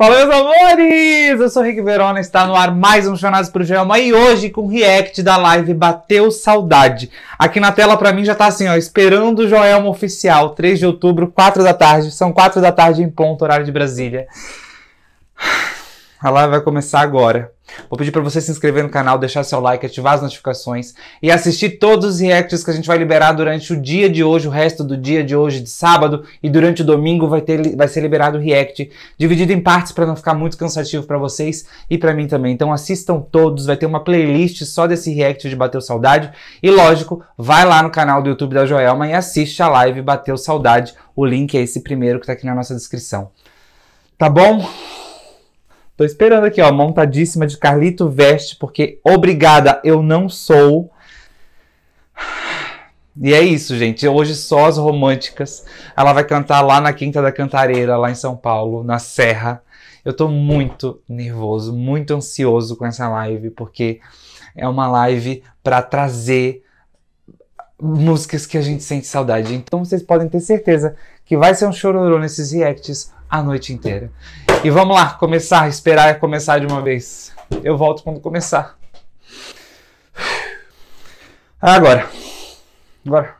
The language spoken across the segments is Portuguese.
Fala, meus amores! Eu sou Rick Verona, está no ar mais um Chanados pro Gelma e hoje com o react da live Bateu Saudade. Aqui na tela pra mim já tá assim, ó, esperando o Joelma Oficial, 3 de outubro, 4 da tarde. São 4 da tarde em ponto, horário de Brasília. A live vai começar agora. Vou pedir para você se inscrever no canal, deixar seu like, ativar as notificações e assistir todos os reacts que a gente vai liberar durante o dia de hoje, o resto do dia de hoje, de sábado e durante o domingo vai, ter, vai ser liberado o react, dividido em partes para não ficar muito cansativo para vocês e para mim também. Então assistam todos, vai ter uma playlist só desse react de Bateu Saudade e lógico, vai lá no canal do YouTube da Joelma e assiste a live Bateu Saudade. O link é esse primeiro que está aqui na nossa descrição. Tá bom? Tô esperando aqui, ó, montadíssima de Carlito Veste, porque obrigada, eu não sou. E é isso, gente. Hoje só as românticas. Ela vai cantar lá na Quinta da Cantareira, lá em São Paulo, na Serra. Eu tô muito nervoso, muito ansioso com essa live, porque é uma live para trazer músicas que a gente sente saudade. Então vocês podem ter certeza que vai ser um chororô nesses reacts a noite inteira. E vamos lá, começar, esperar começar de uma vez. Eu volto quando começar. Agora. Agora.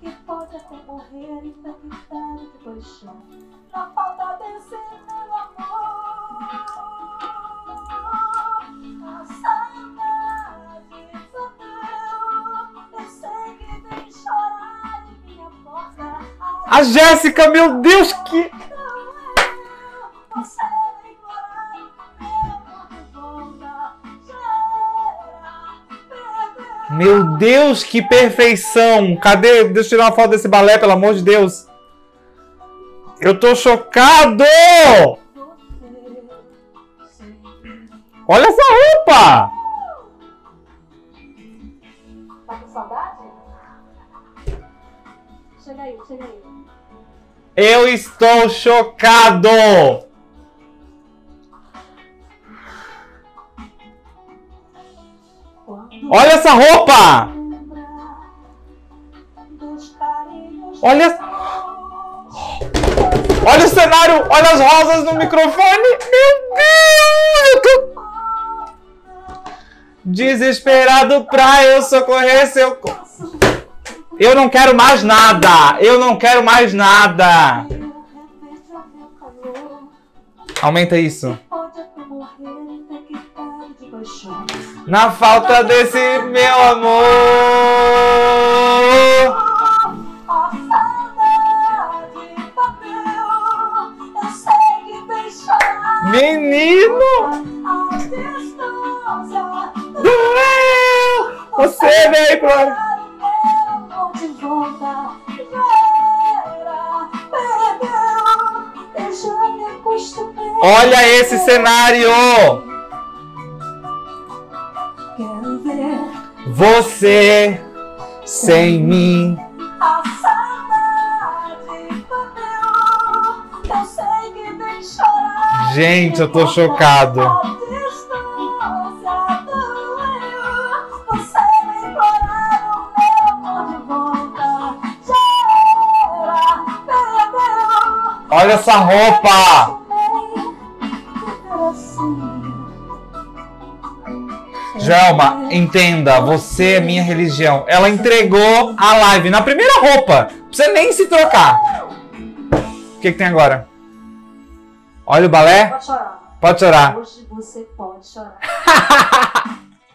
Que pode até morrer infectado de paixão Na falta desse meu amor A saudade vem chorar minha A Jéssica, meu Deus, que... Meu Deus, que perfeição! Cadê? Deixa eu tirar uma foto desse balé, pelo amor de Deus. Eu tô chocado! Olha essa roupa! Tá com saudade? Chega aí, chega aí. Eu estou chocado! Olha essa roupa! Olha. Olha o cenário! Olha as rosas no microfone! Meu Deus! Desesperado pra eu socorrer seu. Eu não quero mais nada! Eu não quero mais nada! Aumenta isso. Na falta desse meu amor. Menino! Doeu! Você veio pra. Olha esse cenário! Você sem mim. A saudade bateu, eu sei que vem chorar. Gente, eu tô chocado. A distância doeu, Jalma, entenda, você é minha religião. Ela entregou a live na primeira roupa. Não precisa nem se trocar. O que, que tem agora? Olha o balé? Pode chorar. Pode chorar. Hoje você pode chorar.